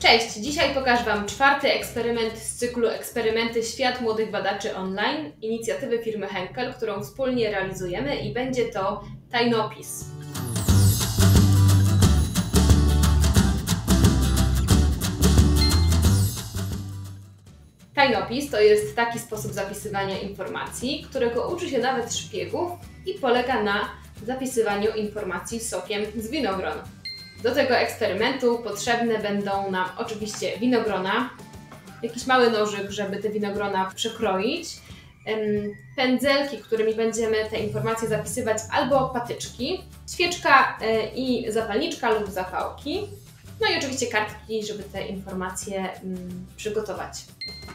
Cześć! Dzisiaj pokażę Wam czwarty eksperyment z cyklu Eksperymenty Świat Młodych Badaczy Online, inicjatywy firmy Henkel, którą wspólnie realizujemy i będzie to tajnopis. Tajnopis to jest taki sposób zapisywania informacji, którego uczy się nawet szpiegów i polega na zapisywaniu informacji sokiem z winogron. Do tego eksperymentu potrzebne będą nam oczywiście winogrona, jakiś mały nożyk, żeby te winogrona przekroić, pędzelki, którymi będziemy te informacje zapisywać, albo patyczki, świeczka e, i zapalniczka lub zapałki, no i oczywiście kartki, żeby te informacje mm, przygotować.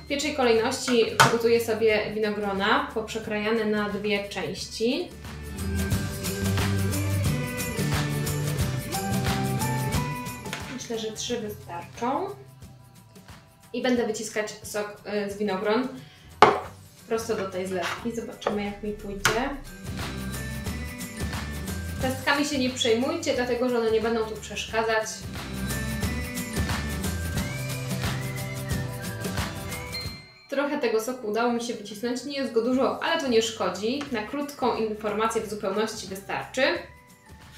W pierwszej kolejności przygotuję sobie winogrona poprzekrajane na dwie części. Myślę, że trzy wystarczą. I będę wyciskać sok y, z winogron prosto do tej zlewki. Zobaczymy jak mi pójdzie. Pestkami się nie przejmujcie, dlatego że one nie będą tu przeszkadzać. Trochę tego soku udało mi się wycisnąć, nie jest go dużo, ale to nie szkodzi. Na krótką informację w zupełności wystarczy.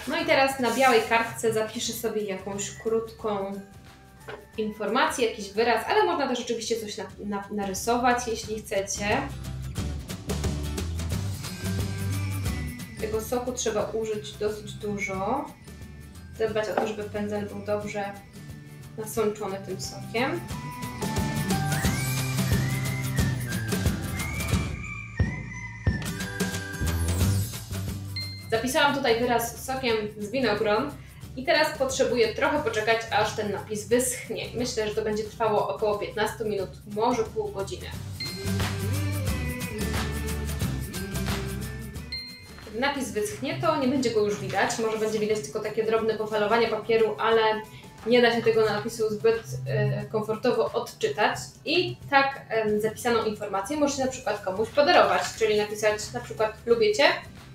No i teraz na białej kartce zapiszę sobie jakąś krótką informację, jakiś wyraz, ale można też oczywiście coś na, na, narysować, jeśli chcecie. Tego soku trzeba użyć dosyć dużo. Zadbać o to, żeby pędzel był dobrze nasączony tym sokiem. Zapisałam tutaj wyraz sokiem z winogron i teraz potrzebuję trochę poczekać, aż ten napis wyschnie. Myślę, że to będzie trwało około 15 minut, może pół godziny. Kiedy napis wyschnie, to nie będzie go już widać. Może będzie widać tylko takie drobne pofalowanie papieru, ale nie da się tego napisu zbyt e, komfortowo odczytać. I tak zapisaną informację możecie na przykład komuś podarować, czyli napisać na przykład lubię Cię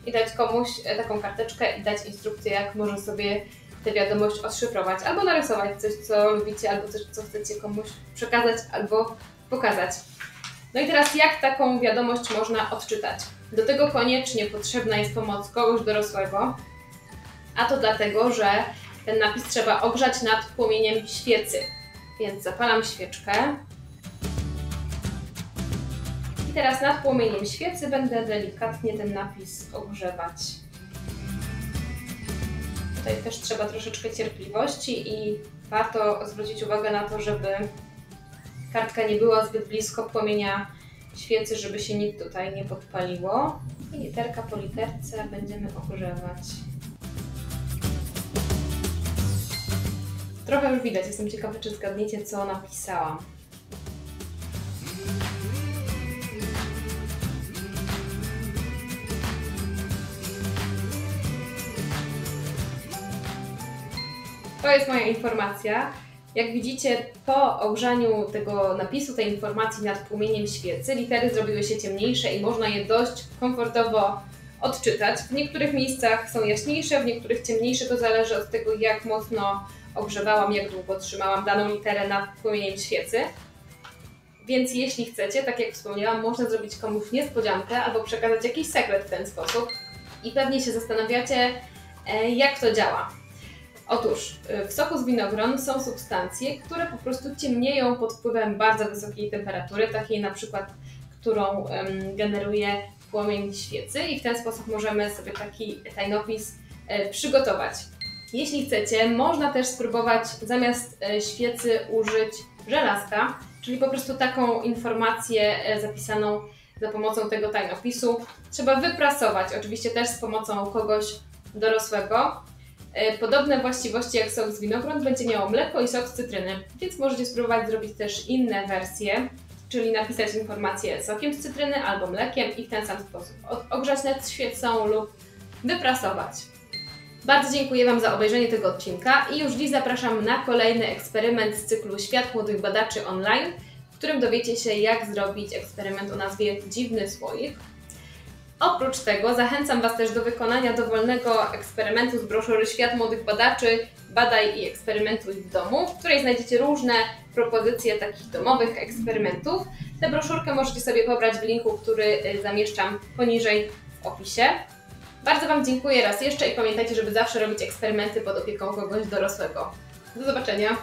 i dać komuś e, taką karteczkę i dać instrukcję, jak może sobie tę wiadomość odszyfrować, albo narysować coś, co lubicie, albo coś, co chcecie komuś przekazać, albo pokazać. No i teraz jak taką wiadomość można odczytać? Do tego koniecznie potrzebna jest pomoc kogoś dorosłego, a to dlatego, że ten napis trzeba ogrzać nad płomieniem świecy. Więc zapalam świeczkę, i teraz nad płomieniem świecy będę delikatnie ten napis ogrzewać. Tutaj też trzeba troszeczkę cierpliwości i warto zwrócić uwagę na to, żeby kartka nie była zbyt blisko płomienia świecy, żeby się nic tutaj nie podpaliło. I literka po literce będziemy ogrzewać. Trochę już widać, jestem ciekawa, czy zgadniecie, co napisałam. To jest moja informacja. Jak widzicie, po ogrzaniu tego napisu, tej informacji nad płomieniem świecy, litery zrobiły się ciemniejsze i można je dość komfortowo odczytać. W niektórych miejscach są jaśniejsze, w niektórych ciemniejsze. To zależy od tego, jak mocno ogrzewałam, jak długo trzymałam daną literę nad płomieniem świecy. Więc jeśli chcecie, tak jak wspomniałam, można zrobić komuś niespodziankę albo przekazać jakiś sekret w ten sposób. I pewnie się zastanawiacie, e, jak to działa. Otóż y, w soku z winogron są substancje, które po prostu ciemnieją pod wpływem bardzo wysokiej temperatury, takiej na przykład, którą generuje płomień świecy i w ten sposób możemy sobie taki tajnopis e, przygotować. Jeśli chcecie, można też spróbować zamiast e, świecy użyć żelazka, czyli po prostu taką informację e, zapisaną za pomocą tego tajnopisu. Trzeba wyprasować, oczywiście też z pomocą kogoś dorosłego. E, podobne właściwości jak sok z winogron będzie miało mleko i sok z cytryny, więc możecie spróbować zrobić też inne wersje, czyli napisać informację sokiem z cytryny albo mlekiem i w ten sam sposób ogrzać nad świecą lub wyprasować. Bardzo dziękuję Wam za obejrzenie tego odcinka i już dziś zapraszam na kolejny eksperyment z cyklu Świat Młodych Badaczy Online, w którym dowiecie się jak zrobić eksperyment o nazwie Dziwny Słoik. Oprócz tego zachęcam Was też do wykonania dowolnego eksperymentu z broszury Świat Młodych Badaczy Badaj i eksperymentuj w domu, w której znajdziecie różne propozycje takich domowych eksperymentów. Tę broszurkę możecie sobie pobrać w linku, który y, zamieszczam poniżej w opisie. Bardzo Wam dziękuję raz jeszcze i pamiętajcie, żeby zawsze robić eksperymenty pod opieką kogoś dorosłego. Do zobaczenia!